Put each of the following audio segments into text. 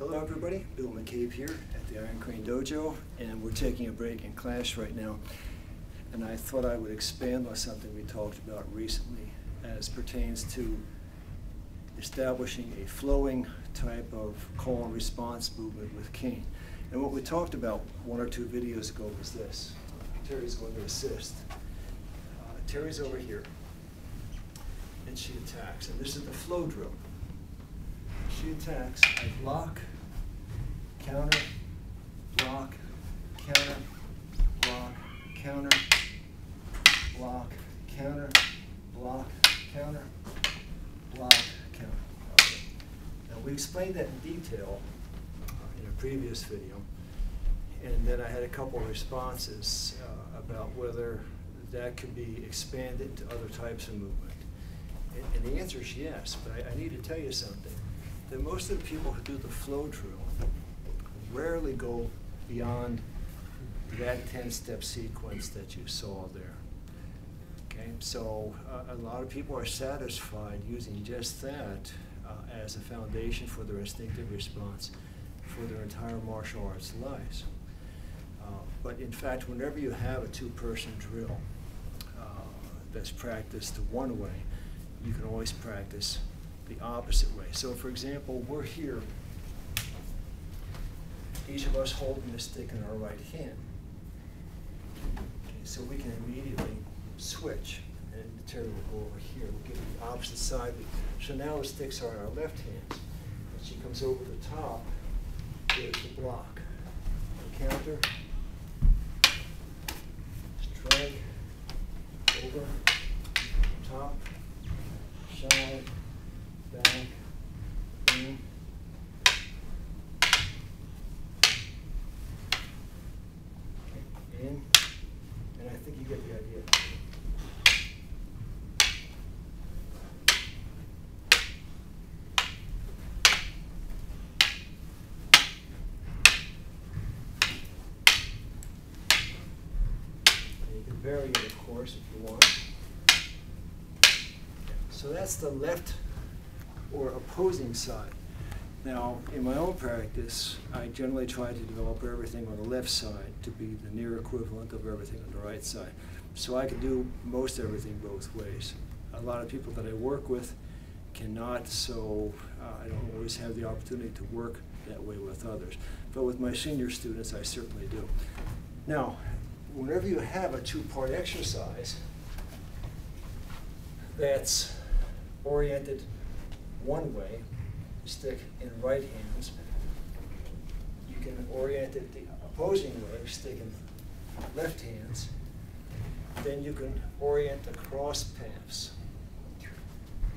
Hello everybody, Bill McCabe here at the Iron Crane Dojo and we're taking a break in class right now and I thought I would expand on something we talked about recently as pertains to establishing a flowing type of call and response movement with cane. And what we talked about one or two videos ago was this. Terry's going to assist. Uh, Terry's over here and she attacks and this is the flow drill she attacks, I block, counter, block, counter, block, counter, block, counter, block, counter, block, counter. Okay. Now we explained that in detail uh, in a previous video, and then I had a couple of responses uh, about whether that could be expanded to other types of movement. And, the answer is yes, but I need to tell you something that most of the people who do the flow drill rarely go beyond that 10-step sequence that you saw there. Okay, so uh, a lot of people are satisfied using just that uh, as a foundation for their instinctive response for their entire martial arts lives. Uh, but in fact, whenever you have a two-person drill uh, that's practiced one way, you can always practice the opposite way. So for example, we're here, each of us holding a stick in our right hand. Okay, so we can immediately switch and the Terry will go over here. We'll get the opposite side. So now the sticks are in our left hand. And she comes over the top, there's the block. The counter, strike, over, top, side, back, in. And I think you get the idea. You can vary it, of course, if you want. So that's the left or opposing side. Now, in my own practice, I generally try to develop everything on the left side to be the near equivalent of everything on the right side. So I can do most everything both ways. A lot of people that I work with cannot, so uh, I don't always have the opportunity to work that way with others. But with my senior students, I certainly do. Now, whenever you have a two-part exercise that's oriented one way, stick in right hands. You can orient it the opposing way, stick in left hands. Then you can orient the cross paths.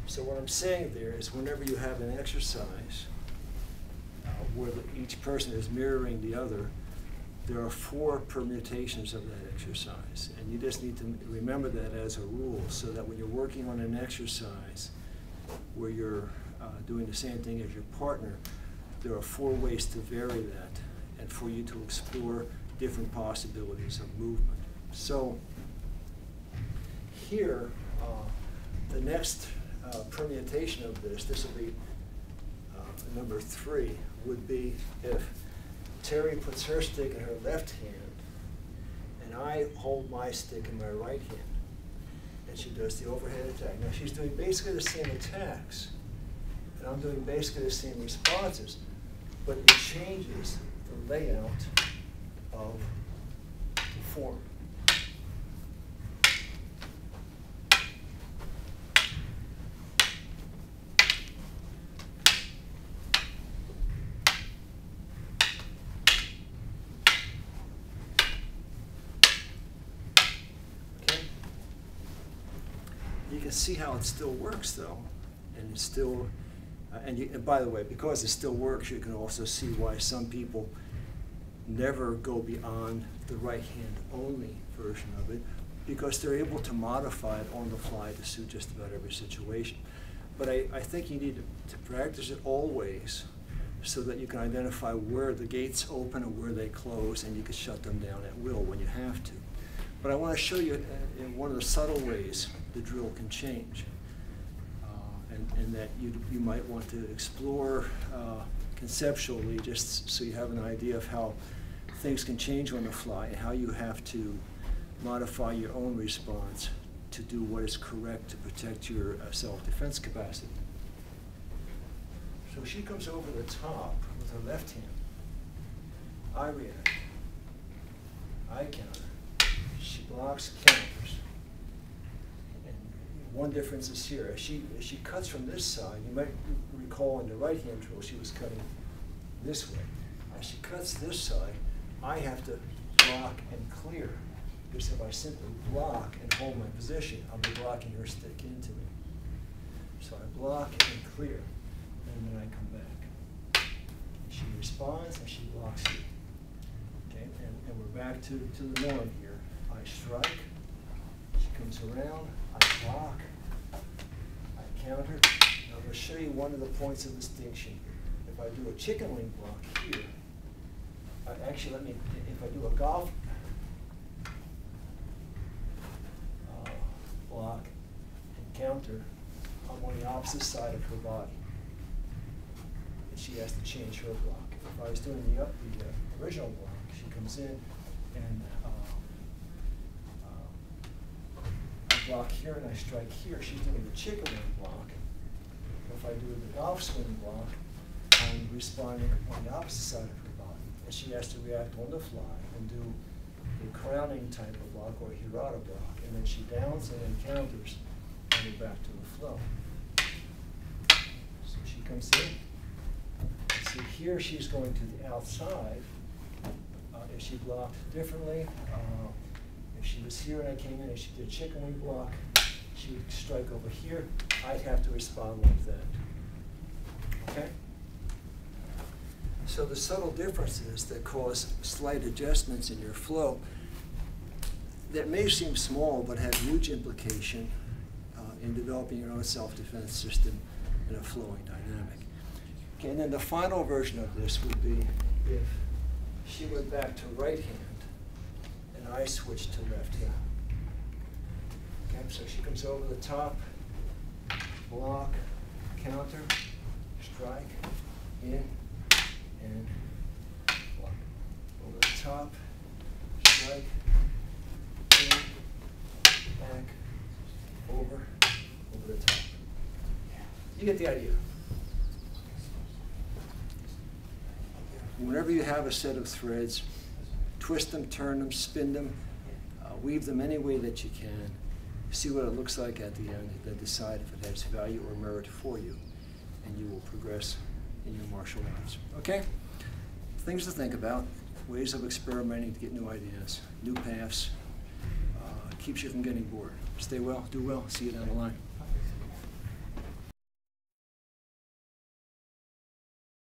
So what I'm saying there is whenever you have an exercise uh, where the, each person is mirroring the other, there are four permutations of that exercise. And you just need to remember that as a rule so that when you're working on an exercise, where you're uh, doing the same thing as your partner, there are four ways to vary that and for you to explore different possibilities of movement. So here, uh, the next uh, permutation of this, this will be uh, number three, would be if Terry puts her stick in her left hand and I hold my stick in my right hand and she does the overhead attack. Now she's doing basically the same attacks, and I'm doing basically the same responses, but it changes the layout of the form. You can see how it still works though, and still, uh, and, you, and by the way, because it still works, you can also see why some people never go beyond the right hand only version of it, because they're able to modify it on the fly to suit just about every situation. But I, I think you need to, to practice it always so that you can identify where the gates open and where they close, and you can shut them down at will when you have to. But I want to show you uh, in one of the subtle ways the drill can change. Uh, and, and, that you, you might want to explore uh, conceptually, just so you have an idea of how things can change on the fly and how you have to modify your own response to do what is correct to protect your uh, self-defense capacity. So she comes over the top with her left hand. I react. I counter. She blocks, counters. One difference is here. As she, as she cuts from this side, you might recall in the right hand drill she was cutting this way. As she cuts this side, I have to block and clear. Because if I simply block and hold my position, I'll be blocking her stick into me. So I block and clear, and then I come back. And She responds and she blocks you. Okay, and, and we're back to, to the norm here. I strike, comes around, I block, I counter. Now I'm going to show you one of the points of distinction. If I do a chicken wing block here, actually, let me, if I do a golf uh, block and counter, I'm on the opposite side of her body. And she has to change her block. If I was doing the, the uh, original block, she comes in and uh, uh, I block here and I strike here. She's doing the chicken wing block. If I do the golf swing block, I'm responding on the opposite side of her body. And she has to react on the fly and do the crowning type of block or hirata block. And then she downs and then counters and we're back to the flow. So she comes in. See, here she's going to the outside. Uh, if she blocked differently, uh, if she was here and I came in and she did a chicken wing block, she would strike over here. I'd have to respond like that. Okay? So the subtle differences that cause slight adjustments in your flow that may seem small but have huge implication uh, in developing your own self-defense system in a flowing dynamic. Okay, and then the final version of this would be if she went back to right hand and I switch to left hand. Okay, so she comes over the top, block, counter, strike, in, and block. Over the top, strike, in, back, over, over the top. You get the idea. Whenever you have a set of threads, twist them, turn them, spin them, uh, weave them any way that you can. See what it looks like at the end, then decide if it has value or merit for you, and you will progress in your martial arts. Okay? Things to think about, ways of experimenting to get new ideas, new paths. Uh, keeps you from getting bored. Stay well, do well, see you down the line.